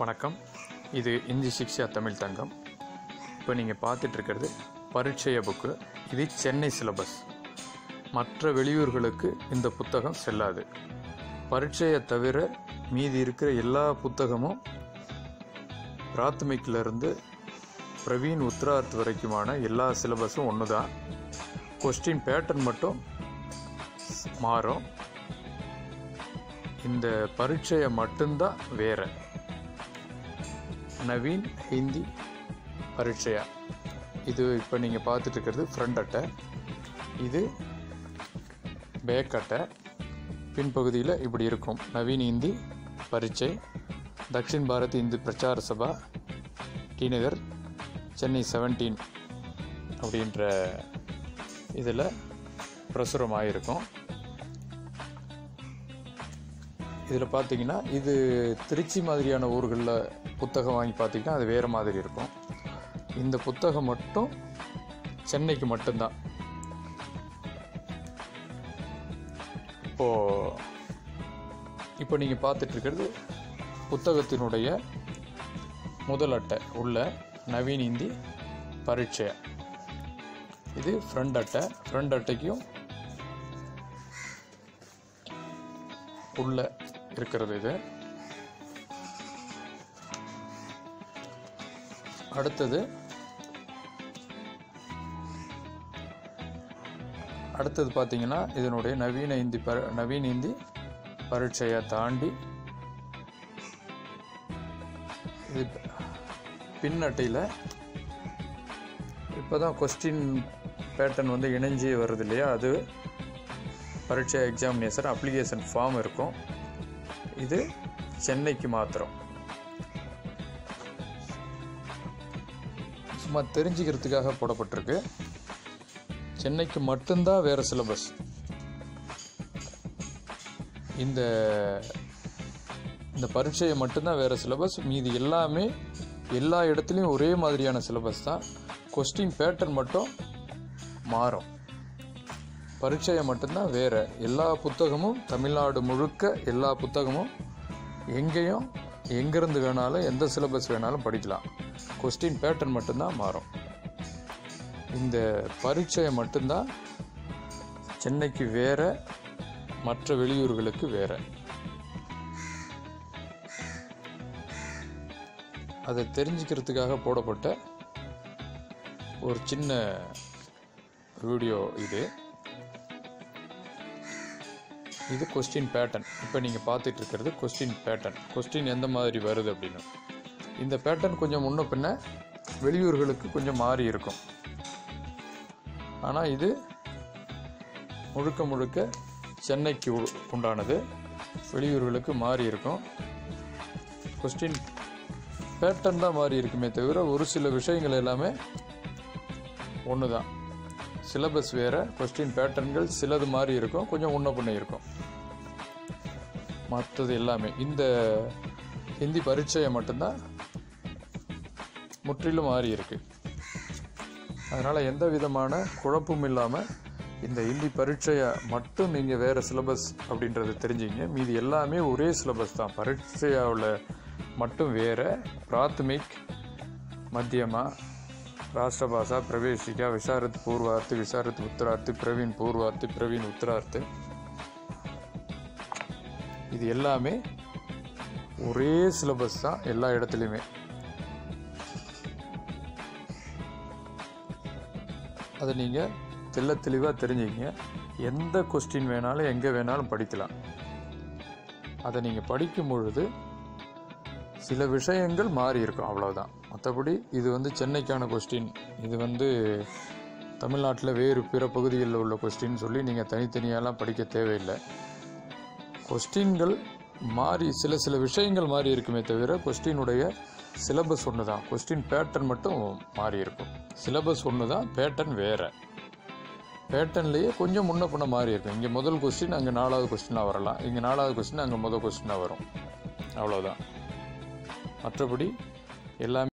வணக்கம். இது இந்தி சிக்ஷா தமிழ் தங்கம். இப்போ நீங்கள் பார்த்துட்ருக்கிறது பரீட்சைய புக்கு. இது சென்னை சிலபஸ். மற்ற வெளியூர்களுக்கு இந்த புத்தகம் செல்லாது. பரீட்சையை தவிர மீதி இருக்கிற எல்லா புத்தகமும் பிராத்தமிக்கிலிருந்து பிரவீன் உத்ரார்த் வரைக்குமான எல்லா சிலபஸும் ஒன்று தான் கொஸ்டின் பேட்டர்ன் மட்டும் மாறும். இந்த பரீட்சையை மட்டும்தான் வேறு. நவீன் ஹிந்தி பரீட்சையா. இது இப்போ நீங்கள் பார்த்துட்டு இருக்கிறது ஃப்ரண்ட் அட்டை. இது பேக் அட்டை. பின்பகுதியில் இப்படி இருக்கும். நவீன் ஹிந்தி பரீட்சை. தக்ஷின் பாரத் இந்து பிரச்சார சபா. டிநகர் சென்னை செவன்டீன் அப்படின்ற இதில் பிரசுரமாயிருக்கும். இதில் பார்த்தீங்கன்னா இது திருச்சி மாதிரியான ஊர்களில் புத்தகம் வாங்கி பார்த்தீங்கன்னா அது வேறு மாதிரி இருக்கும். இந்த புத்தகம் மட்டும் சென்னைக்கு மட்டும்தான். இப்போது இப்போ நீங்கள் பார்த்துட்ருக்கிறது புத்தகத்தினுடைய முதல் அட்டை உள்ள நவீன் இந்தி பரீட்சை. இது ஃப்ரண்ட் அட்டை. ஃப்ரண்ட் அட்டைக்கும் உள்ள இருக்கிறது இது. அடுத்தது அடுத்தது பார்த்தீங்கன்னா இதனுடைய நவீன இந்தி பர நவீன இந்தி பரீட்சையை தாண்டி இது பின் அட்டையில் இப்போ தான் கொஸ்டின் பேட்டர்ன் வந்து இணைஞ்சி வருது இல்லையா? அது பரீட்சை எக்ஸாமினேஷன் அப்ளிகேஷன் ஃபார்ம் இருக்கும். இது சென்னைக்கு மாத்திரம். சும்மா தெரிஞ்சுக்கிறதுக்காக போடப்பட்டிருக்கு. சென்னைக்கு மட்டும்தான் வேறு சிலபஸ் இந்த இந்த பரீட்சையை மட்டும்தான் வேறு சிலபஸ் மீதி எல்லாமே எல்லா இடத்துலையும் ஒரே மாதிரியான சிலபஸ் தான். கொஸ்டின் பேட்டர்ன் மட்டும் மாறும். பரீட்சையை மட்டும்தான் வேறு எல்லா புத்தகமும் தமிழ்நாடு முழுக்க எல்லா புத்தகமும் எங்கேயும் எங்கேருந்து வேணாலும் எந்த சிலபஸ் வேணாலும் படிக்கலாம். கொஸ்டின் பேட்டர்ன் மட்டும்தான் மாறும். இந்த பரீட்சையை மட்டும்தான் சென்னைக்கு வேற மற்ற வெளியூர்களுக்கு வேறு. அதை தெரிஞ்சுக்கிறதுக்காக போடப்பட்ட ஒரு சின்ன வீடியோ இது. இது கொஸ்டின் பேட்டர்ன் இப்போ நீங்கள் பார்த்துட்டு இருக்கிறது கொஸ்டின் பேட்டர்ன் கொஸ்டின் எந்த மாதிரி வருது அப்படின்னு. இந்த பேட்டர்ன் கொஞ்சம் முன்ன பின்ன வெளியூர்களுக்கு கொஞ்சம் மாறி இருக்கும். ஆனால் இது முழுக்க முழுக்க சென்னைக்கு உண்டானது. வெளியூர்களுக்கு மாறி இருக்கும். கொஸ்டின் பேட்டர்ன் தான் மாறி இருக்குமே தவிர ஒரு சில விஷயங்கள் எல்லாமே ஒன்று தான் சிலபஸ் வேறு கொஸ்டின் பேட்டர்ன்கள் சிலது மாதிரி இருக்கும் கொஞ்சம் முன்ன பண்ணி இருக்கும். மற்றது எல்லாமே. இந்த ஹிந்தி பரீட்சையை மட்டும்தான் முற்றிலும் மாறி இருக்கு. அதனால் எந்த விதமான குழப்பமும் இல்லாமல் இந்த ஹிந்தி பரீட்சையை மட்டும் நீங்கள் வேறு சிலபஸ் அப்படின்றத தெரிஞ்சிங்க மீதி எல்லாமே ஒரே சிலபஸ் தான். பரீட்சையாவில் மட்டும் வேறு பிராத்தமிக் மத்தியமாக ராஷ்டிரபாஷா பிரவேசிக்கா விசாரத் பூர்வார்த்து விசாரத் உத்தரார்த்து பிரவீன் பூர்வார்த்து பிரவீன் உத்தரார்த்து. இது எல்லாமே ஒரே சிலபஸ் தான் எல்லா இடத்துலையுமே. அதை நீங்கள் தெல்ல தெளிவாக தெரிஞ்சுக்கிங்க. எந்த கொஸ்டின் வேணாலும் எங்கே வேணாலும் படிக்கலாம். அதை நீங்கள் படிக்கும் பொழுது சில விஷயங்கள் மாறி இருக்கும் அவ்வளோதான் மற்றபடி இது வந்து சென்னைக்கான கொஸ்டின் இது வந்து தமிழ்நாட்டில் வேறு பிற பகுதிகளில் உள்ள கொஸ்டின் சொல்லி நீங்கள் தனித்தனியாலாம் படிக்க தேவையில்லை. கொஸ்டின்கள் மாறி சில சில விஷயங்கள் மாறி இருக்குமே தவிர கொஸ்டினுடைய சிலபஸ் ஒன்று தான் கொஸ்டின் பேட்டர்ன் மட்டும் மாறி இருக்கும். சிலபஸ் ஒன்று தான் பேட்டர்ன் வேறு. பேட்டர்ன்லேயே கொஞ்சம் முன்ன பின்ன மாறி இருக்கும். இங்கே முதல் கொஸ்டின் அங்கே நாலாவது கொஸ்டினாக வரலாம். இங்கே நாலாவது கொஸ்டின் அங்கே முதல் கொஸ்டினாக வரும். அவ்வளோதான் மற்றபடி எல்லாமே